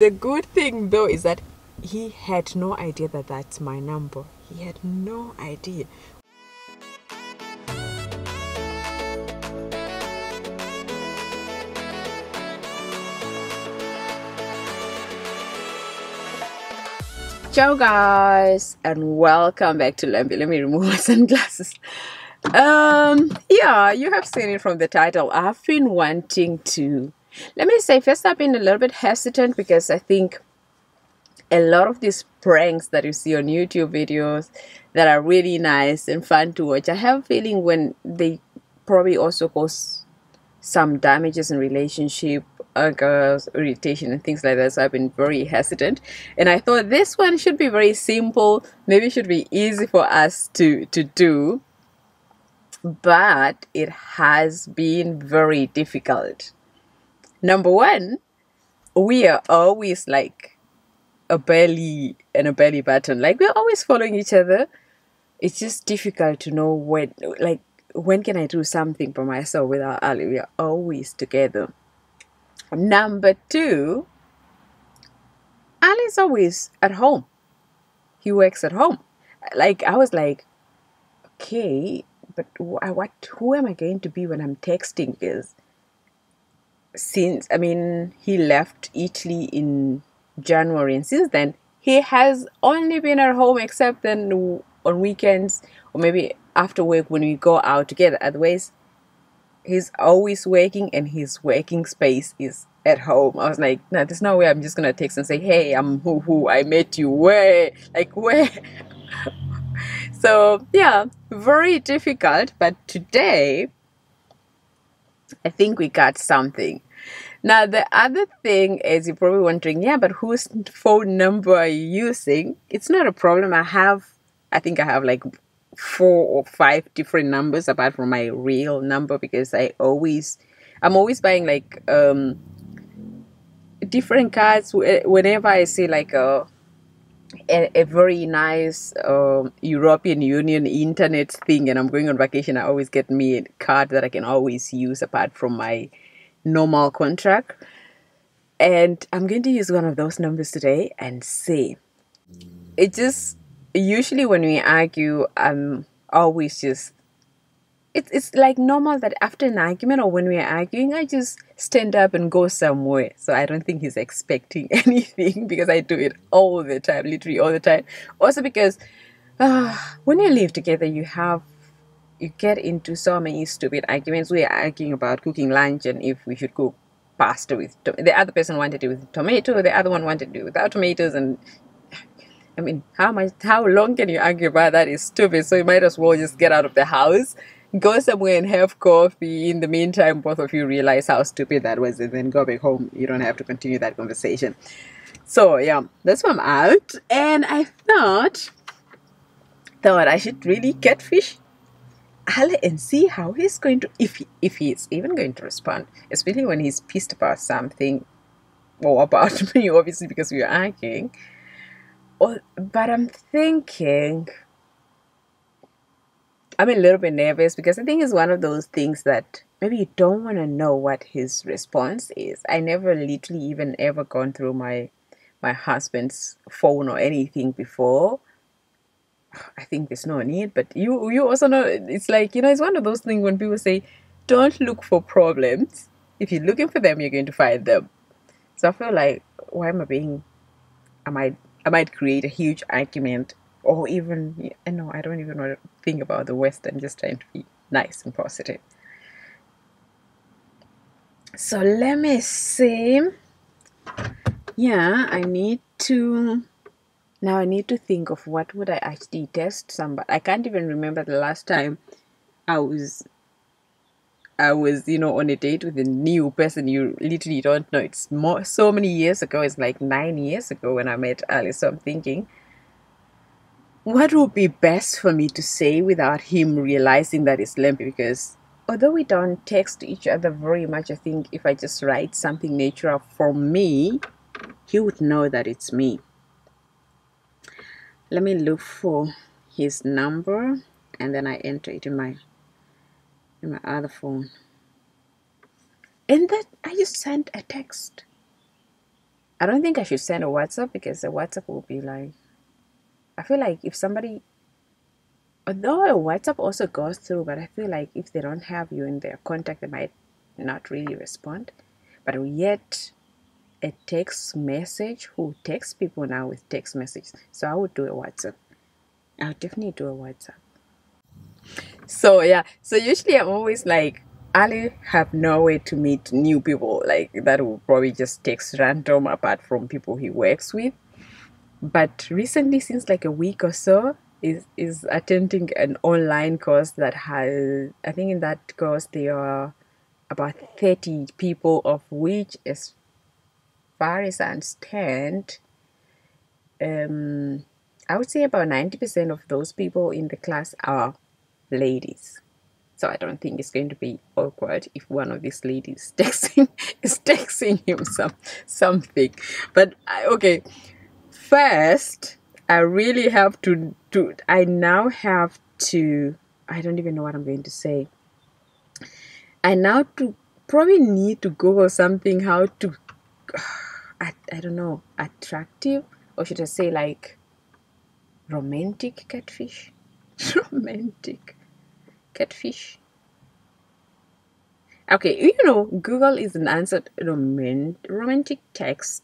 The good thing though is that he had no idea that that's my number. He had no idea. Ciao guys and welcome back to Lempies. Let me remove my sunglasses. Um yeah, you have seen it from the title. I've been wanting to let me say first I've been a little bit hesitant because I think a lot of these pranks that you see on YouTube videos that are really nice and fun to watch, I have a feeling when they probably also cause some damages in relationship uh, anger, irritation, and things like that. So I've been very hesitant, and I thought this one should be very simple. Maybe should be easy for us to to do, but it has been very difficult. Number one, we are always like a belly and a belly button. Like we're always following each other. It's just difficult to know when, like, when can I do something for myself without Ale? We are always together. Number two, Ale's always at home. He works at home. Like I was like, okay, but what? Who am I going to be when I'm texting? Because since I mean he left Italy in January, and since then he has only been at home except then on weekends or maybe after work when we go out together. Otherwise, he's always working and his working space is at home. I was like, no, there's no way I'm just gonna text and say, hey, I'm who who I met you where like where so yeah, very difficult. But today I think we got something. Now the other thing is you're probably wondering, yeah, but whose phone number are you using? It's not a problem. I have I think I have like four or five different numbers apart from my real number because I always I'm always buying like um different cards whenever I see like a a, a very nice um, European Union internet thing and I'm going on vacation. I always get me a card that I can always use apart from my normal contract. And I'm going to use one of those numbers today and see. It just usually when we argue I'm always just it's it's like normal that after an argument or when we're arguing, I just stand up and go somewhere. So I don't think he's expecting anything because I do it all the time, literally all the time. Also because uh, when you live together, you have you get into so many stupid arguments. We're arguing about cooking lunch and if we should cook pasta with to- the other person wanted it with tomato, the other one wanted it without tomatoes, and I mean, how much, how long can you argue about that? Is stupid. So you might as well just get out of the house, go somewhere and have coffee. In the meantime, both of you realize how stupid that was, and then go back home. You don't have to continue that conversation. So yeah, that's why I'm out, and I thought thought I should really catfish Ale and see how he's going to if he, if he's even going to respond, especially when he's pissed about something or about me, obviously because we are arguing. Or, but I'm thinking I'm a little bit nervous because I think it's one of those things that maybe you don't want to know what his response is. I never literally even ever gone through my my husband's phone or anything before. I think there's no need, but you you also know it's like you know it's one of those things when people say, "Don't look for problems. If you're looking for them, you're going to find them." So I feel like why am I being? I might I might create a huge argument, or even you know I don't even want to think about the West. I'm just trying to be nice and positive. So let me see. Yeah, I need to now I need to think of what would I actually test somebody. I can't even remember the last time I was I was, you know, on a date with a new person you literally don't know. It's more so many years ago. It's like nine years ago when I met Alice. So I'm thinking, what would be best for me to say without him realizing that it's Lempi? Because although we don't text each other very much, I think if I just write something natural for me, he would know that it's me. Let me look for his number and then I enter it in my in my other phone. And then I just sent a text. I don't think I should send a WhatsApp because the WhatsApp will be like, I feel like if somebody, although a WhatsApp also goes through, but I feel like if they don't have you in their contact, they might not really respond. But yet, a text message, who texts people now with text messages. So I would do a WhatsApp. I would definitely do a WhatsApp. So yeah, so usually I'm always like, Ale have no way to meet new people like that will probably just text random apart from people he works with. But recently, since like a week or so, is is attending an online course that has I think in that course there are about 30 people of which as far as I understand um I would say about 90% of those people in the class are ladies. So I don't think it's going to be awkward if one of these ladies texting is texting him some something. But okay, first I really have to do. I now have to. I don't even know what I'm going to say. I now to probably need to Google something how to. I, I don't know attractive or should I say like romantic catfish romantic catfish. Okay, you know, Google is an answer romantic romantic texts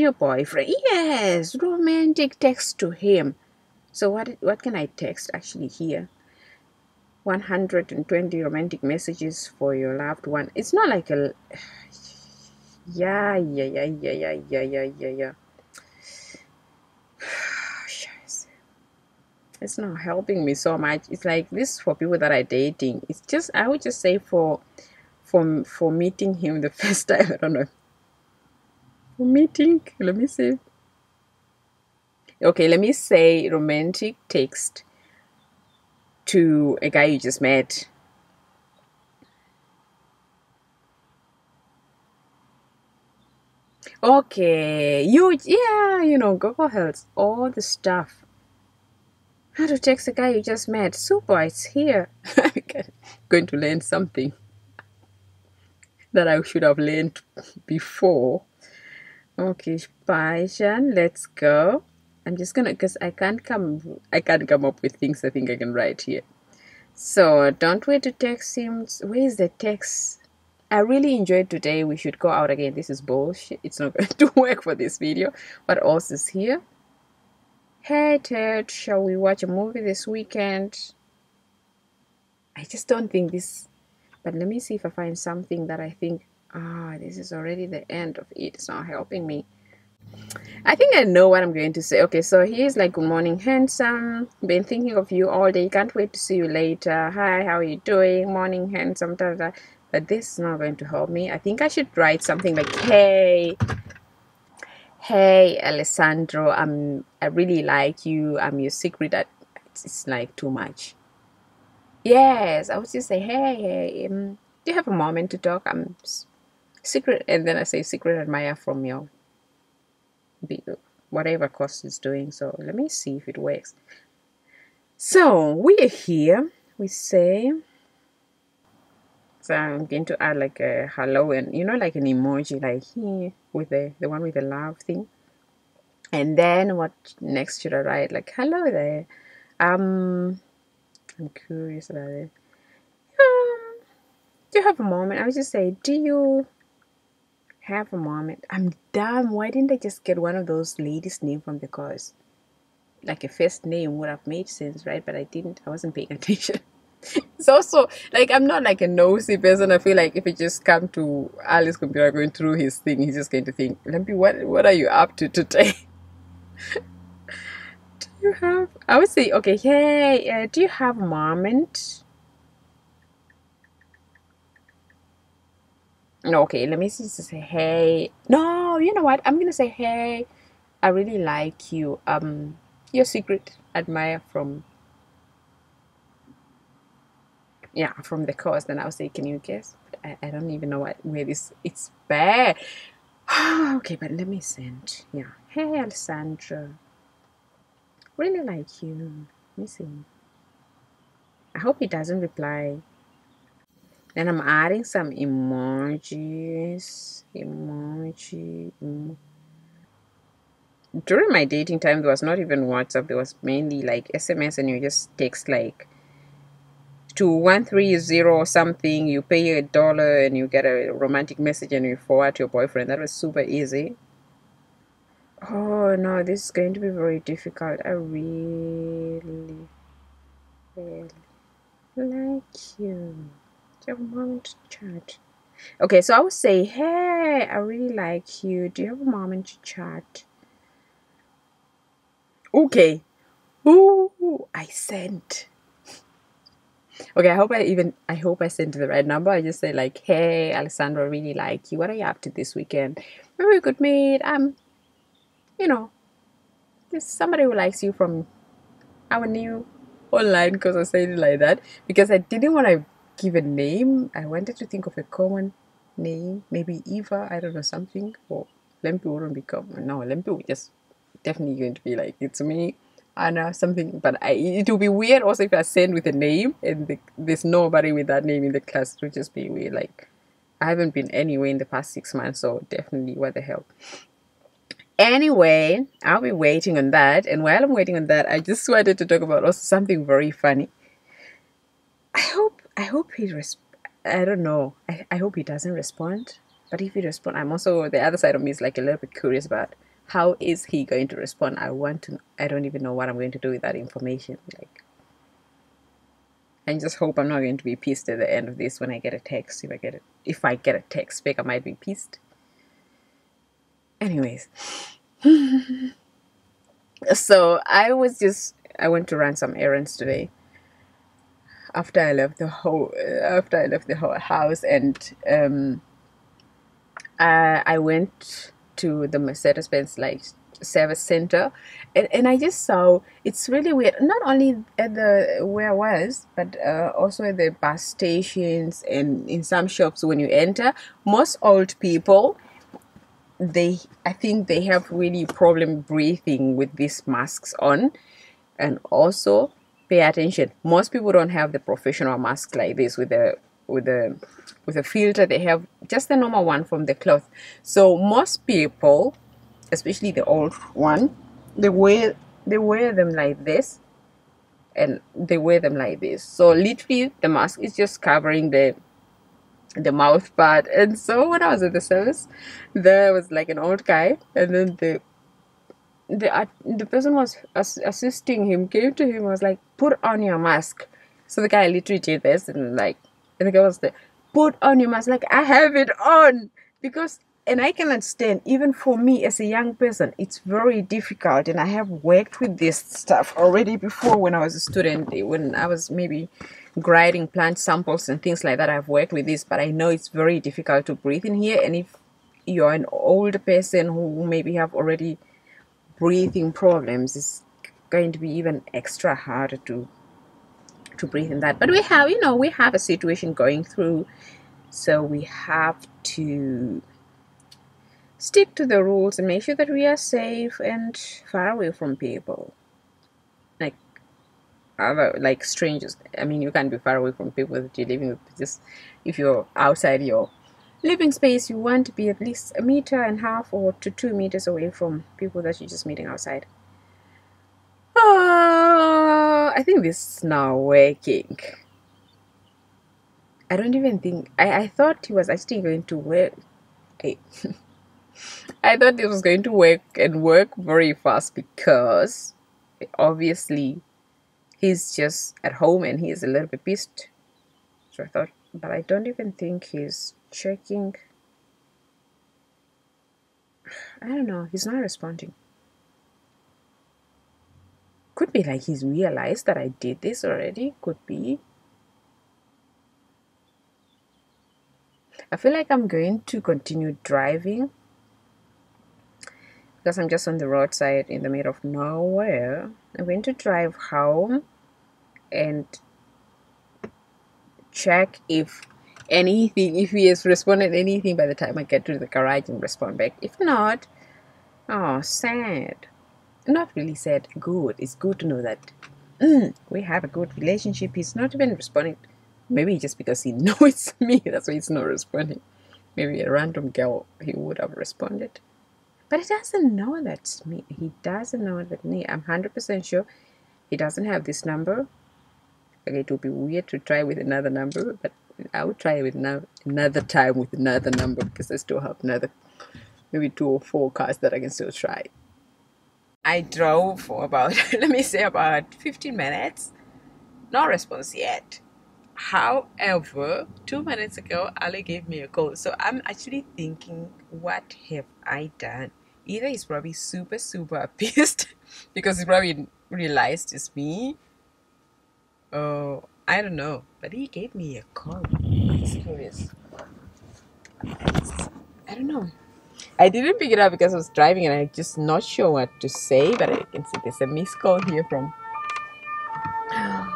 your boyfriend. Yes, romantic text to him. So what what can I text actually here? 120 romantic messages for your loved one. It's not like a yeah, yeah, yeah, yeah, yeah, yeah, yeah, yeah, yeah. it's not helping me so much it's like this for people that are dating it's just i would just say for for for meeting him the first time i don't know meeting let me see okay let me say romantic text to a guy you just met okay you yeah you know google has all the stuff how to text a guy you just met. Super, it's here. I'm going to learn something that I should have learned before. Okay, Spaijan, let's go. I'm just gonna because I can't come I can't come up with things I think I can write here. So don't wait to text him. Where is the text? I really enjoyed today. We should go out again. This is bullshit. It's not going to work for this video. What else is here? Hey Ted, shall we watch a movie this weekend? I just don't think this, but let me see if I find something that I think, ah, this is already the end of it. It's not helping me. I think I know what I'm going to say. Okay, so here's like, good morning, handsome. Been thinking of you all day. Can't wait to see you later. Hi, how are you doing? Morning, handsome. Da, da. But this is not going to help me. I think I should write something like, hey, hey alessandro i'm i really like you i'm your secret that it's, it's like too much yes i would just say hey hey um, do you have a moment to talk i'm secret and then i say secret admirer from your whatever course is doing so let me see if it works so we're here we say so I'm going to add like a hello and you know like an emoji like here with the the one with the love thing. And then what next should I write? Like hello there. Um I'm curious about it. Um do you have a moment? I would just say, do you have a moment? I'm dumb. Why didn't I just get one of those ladies' name from the course? Like a first name would have made sense, right? But I didn't. I wasn't paying attention it's also like I'm not like a nosy person. I feel like if he just come to Ale's computer going through his thing, he's just going to think, Lempi, what what are you up to today? do you have I would say, okay, hey, uh, do you have a moment? No, okay, let me just say hey. No, you know what? I'm gonna say hey. I really like you. Um your secret admire from yeah from the course then i'll say can you guess I, I don't even know what where this it's bad okay but let me send yeah hey alessandro really like you let me see i hope he doesn't reply and I'm adding some emojis. Emoji. Emo During my dating time, there was not even WhatsApp. There was mainly like SMS, and you just text like to 130 or something. You pay a dollar and you get a romantic message and you forward to your boyfriend. That was super easy. Oh no, this is going to be very difficult. I really, really like you. A moment to chat? Okay, so I would say, hey, I really like you. Do you have a moment to chat? Okay. Ooh, I sent. Okay, I hope I even I hope I sent the right number. I just say like, hey, Alessandro, I really like you. What are you up to this weekend? Maybe we could meet. Um, you know, there's somebody who likes you from our new online because I said it like that because I didn't want to give a name. I wanted to think of a common name, maybe Eva, I don't know, something. Or Lempi wouldn't become, no, Lempi would just definitely going to be like, it's me, Anna, something. But I, it would be weird also if I send with a name and the, there's nobody with that name in the class. It would just be weird. Like, I haven't been anywhere in the past six months, so definitely what the hell. Anyway, I'll be waiting on that. And while I'm waiting on that, I just wanted to talk about also something very funny. I hope I hope he res- I don't know. I, I hope he doesn't respond. But if he respond, I'm also the other side of me is like a little bit curious about how is he going to respond. I want to. I don't even know what I'm going to do with that information. Like, I just hope I'm not going to be pissed at the end of this when I get a text. If I get it, if I get a text back, I might be pissed. Anyways, so I was just I went to run some errands today after I left the whole after I left the whole house and um, I, I went to the Mercedes Benz like service center. And, and I just saw it's really weird not only at the where I was but uh, also at the bus stations and in some shops when you enter. Most old people they I think they have really problem breathing with these masks on. And also pay attention. Most people don't have the professional mask like this with the with the with a filter. They have just the normal one from the cloth. So most people, especially the old one, they wear they wear them like this and they wear them like this. So literally the mask is just covering the the mouth part. And so when I was at the service, there was like an old guy and then the the uh, the person was ass- assisting him came to him was like put on your mask. So the guy literally did this and like and the guy was like put on your mask like i have it on. Because and i can understand even for me as a young person it's very difficult and i have worked with this stuff already before when i was a student when i was maybe grinding plant samples and things like that i've worked with this but i know it's very difficult to breathe in here and if you're an older person who maybe have already breathing problems it's going to be even extra harder to to breathe in that. But we have you know we have a situation going through so we have to stick to the rules and make sure that we are safe and far away from people. Like other like strangers. I mean you can't be far away from people that you're living with just if you're outside your living space you want to be at least a meter and a half or to two meters away from people that you're just meeting outside. Uh, i think this is now working. I don't even think i, I thought he was actually going to work. Hey. i thought this was going to work and work very fast because obviously he's just at home and he's a little bit pissed. So i thought but i don't even think he's checking. I don't know. He's not responding. Could be like he's realized that I did this already. Could be. I feel like I'm going to continue driving because I'm just on the roadside in the middle of nowhere. I'm going to drive home and check if anything if he has responded anything by the time I get to the garage and respond back. If not, oh sad. Not really sad, good. It's good to know that mm, we have a good relationship. He's not even responding Maybe just because he knows it's me, that's why he's not responding. Maybe a random girl, he would have responded. But he doesn't know that's me. He doesn't know that me. I'm 100% sure he doesn't have this number. Okay, it would be weird to try with another number, but I would try with another, another time with another number because I still have another, maybe two or four cars that I can still try. I drove for about, let me say, about 15 minutes. No response yet. However, two minutes ago, Ale gave me a call. So I'm actually thinking, what have I done? Either he's probably super, super pissed because he probably realized it's me. Oh, I don't know. But he gave me a call. I'm serious. I don't know. I didn't pick it up because I was driving and I'm just not sure what to say, but I can see there's a missed call here from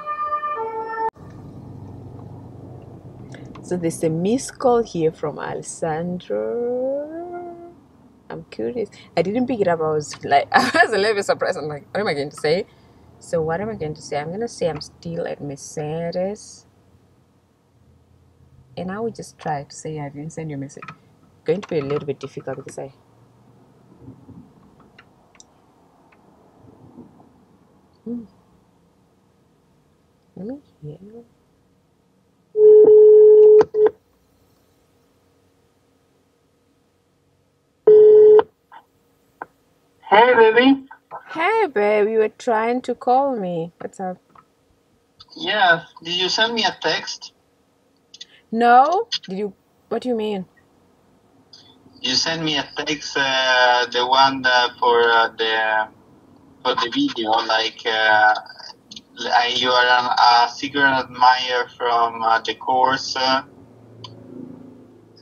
So there's a missed call here from Alessandro. I'm curious. I didn't pick it up. I was like, I was a little bit surprised. I'm like, what am I going to say? So what am I going to say? I'm going to say I'm still at Mercedes. And I will just try to say I didn't send you a message. going to be a little bit difficult because I. Hmm. Let me hear. Hey, baby. Hey, babe, you were trying to call me. What's up? Yeah, did you send me a text? No? Did you? What do you mean? You sent me a text, uh, the one uh, for uh, the for the video, like uh, I- you are an, a secret admirer from uh, the course, uh,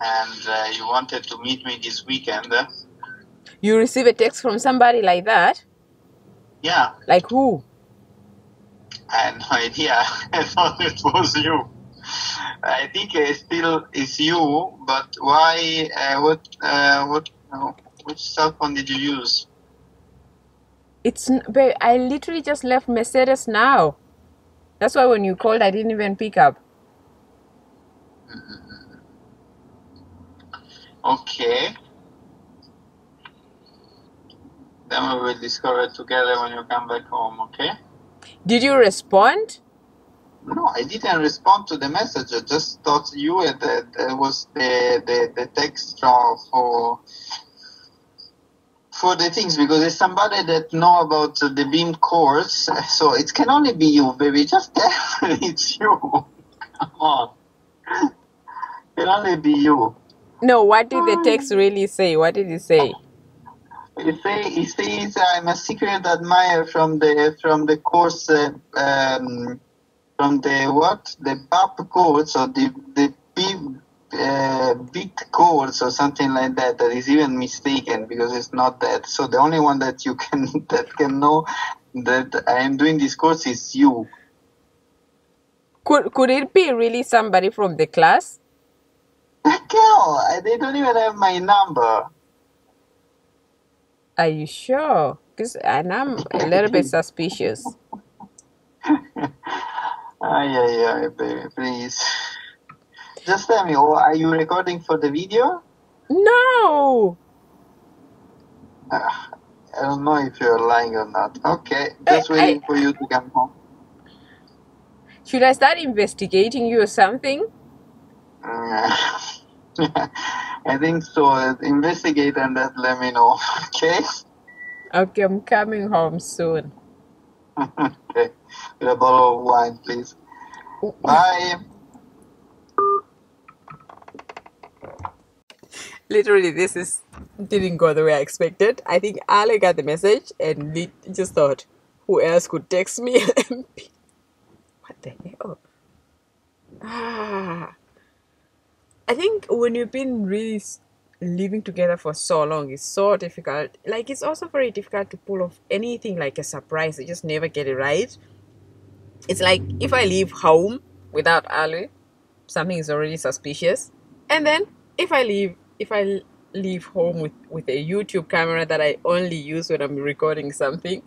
and uh, you wanted to meet me this weekend. You receive a text from somebody like that? Yeah, Like who? I had no idea. I thought it was you. I think it still is you, but why? Uh, what? Uh, what? Uh, which cell phone did you use? It's I literally just left Mercedes now. That's why when you called, I didn't even pick up. Okay. Then we will discover it together when you come back home. Okay? Did you respond? No, I didn't respond to the message. I just thought you had that that was the, the the text for for the things because it's somebody that know about the beam course. So it can only be you, baby. Just tell me it's you. Come on. It can only be you. No. What did the text really say? What did it say? It say it says I'm a secret admirer from the from the course uh, um, from the what the PAP course or the the big uh, big course or something like that that is even mistaken because it's not that. So the only one that you can that can know that I am doing this course is you. Could could it be really somebody from the class? I- they don't even have my number. Are you sure? Because and I'm a little bit suspicious. Ay, ay, ay, baby, please. Just tell me, oh, are you recording for the video? No. Ah, I don't know if you're lying or not. Okay, eh, just I waiting for you to come home. should I start investigating you or something? Mm, I think so. Investigate and then let me know. Okay? Okay, I'm coming home soon. okay. With a bottle of wine, please. Bye. Literally, this is didn't go the way I expected. I think Ale got the message and li- just thought, who else could text me? what the hell? Ah, I think when you've been really living together for so long, it's so difficult. Like it's also very difficult to pull off anything like a surprise. You just never get it right. It's like if I leave home without Ale, something is already suspicious. And then if I leave if I leave home with with a YouTube camera that I only use when I'm recording something,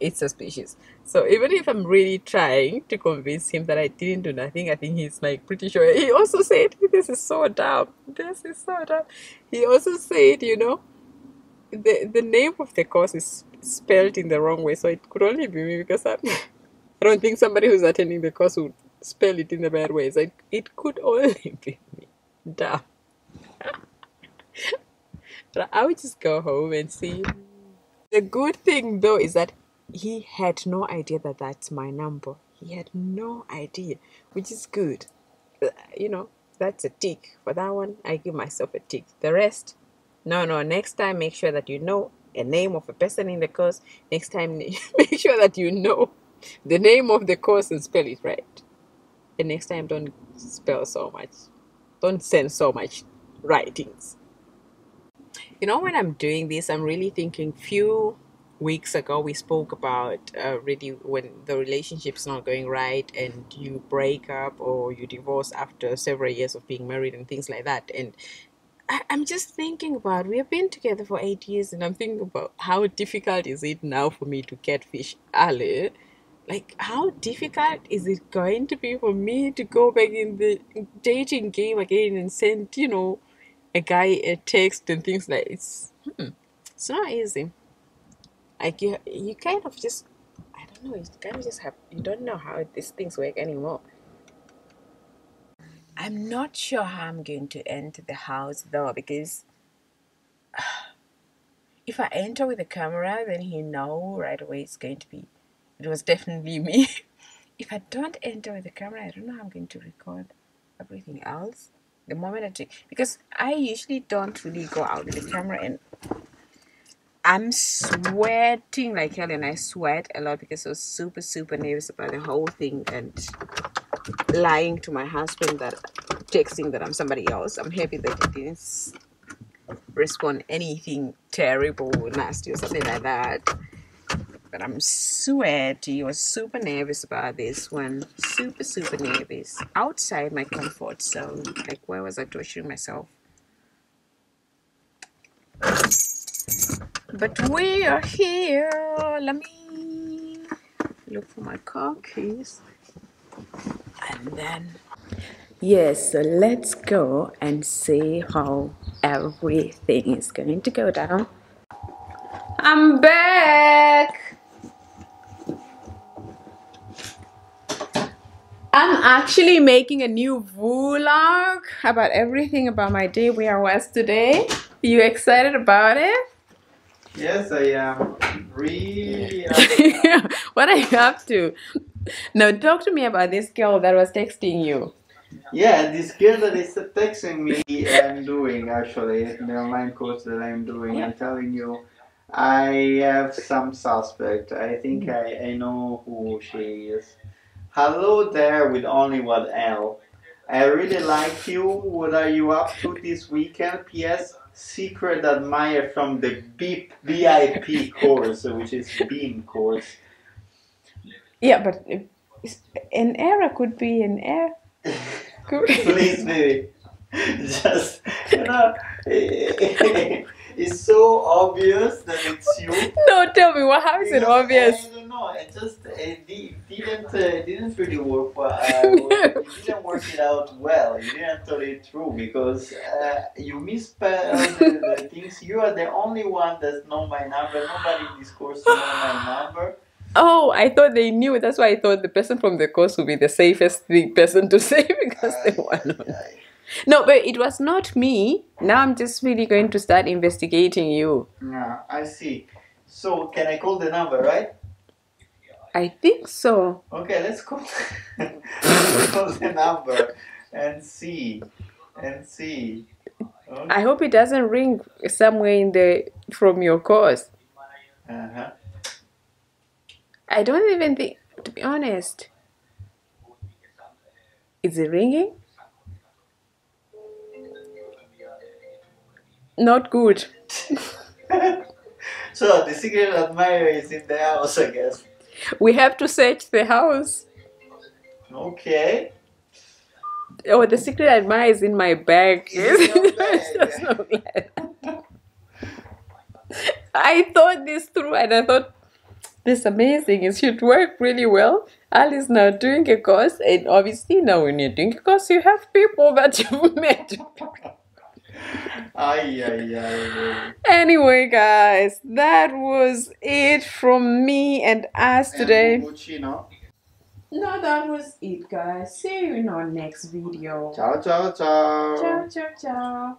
it's suspicious. So even if I'm really trying to convince him that I didn't do nothing, I think he's like pretty sure. He also said, "This is so dumb. This is so dumb." He also said, you know, the the name of the course is spelled in the wrong way, so it could only be me because I'm, I don't think somebody who's attending the course would spell it in the bad ways. Like it could only be me. Dumb. But I would just go home and see. The good thing though is that he had no idea that that's my number. He had no idea, which is good. You know, that's a tick. For that one, I give myself a tick. The rest, no, no. Next time, make sure that you know a name of a person in the course. Next time, make sure that you know the name of the course and spell it right. And next time, don't spell so much. Don't send so much writings. You know, when I'm doing this, I'm really thinking. Few weeks ago, we spoke about uh, really when the relationship's not going right and you break up or you divorce after several years of being married and things like that. And I, I'm just thinking about we have been together for eight years, and I'm thinking about how difficult is it now for me to catfish Ale. Like, how difficult is it going to be for me to go back in the dating game again and send, you know, a guy a text and things like it's hmm, it's not easy. Like you, you kind of just I don't know. You kind of just have you don't know how these things work anymore. I'm not sure how I'm going to enter the house though because if I enter with a camera, then he know right away it's going to be. It was definitely me. if I don't enter with the camera, I don't know how I'm going to record everything else. The moment I take, because I usually don't really go out with the camera, and I'm sweating like hell, and I sweat a lot because I was super super nervous about the whole thing and lying to my husband that texting that I'm somebody else. I'm happy that he didn't respond anything terrible, nasty, or something like that. But I'm sweaty. I was super nervous about this one. Super, super nervous. Outside my comfort zone. Like, where was I torturing myself? But we are here. Let me look for my car keys. And then. Yes, so let's go and see how everything is going to go down. I'm back. I'm actually making a new vlog about everything about my day where I was today. Are You excited about it? Yes, I am really. what are you up to? Now talk to me about this girl that was texting you. Yeah, this girl that is texting me, I'm doing actually the online course that I'm doing. I'm telling you, I have some suspect. I think hmm. I, I know who she is. Hello there with only one L. I really like you. What are you up to this weekend? P.S. Secret admirer from the BIP VIP course, which is Beam course. Yeah, but an error could be an error. Please, baby. Just, you know, it's so obvious that it's you. no, tell me what how is it obvious? I don't know. It just it didn't uh, didn't really work. well. Uh, you didn't work it out well. You didn't tell it through because uh, you misspelled the, the things. You are the only one that know my number. Nobody in this course know my number. Oh, I thought they knew. That's why I thought the person from the course would be the safest thing, person to say because they were not. No, but it was not me. Now I'm just really going to start investigating you. Yeah, I see. So can I call the number, right? I think so. Okay, let's call, let's call the number and see and see. Okay. I hope it doesn't ring somewhere in the from your course. Uh-huh. I don't even think, to be honest. Is it ringing? Not good. so the secret admirer is in the house, I guess. We have to search the house. Okay. Oh, the secret admirer is in my bag. Is bag? That's not bad. I thought this through and I thought this amazing. It should work really well. Ale's now doing a course, and obviously now when you're doing a course, you have people that you've met. Ay, ay, ay. anyway, guys, that was it from me and us today. And Gucci, no? No, that was it, guys. See you in our next video. Ciao, ciao, ciao. Ciao, ciao, ciao.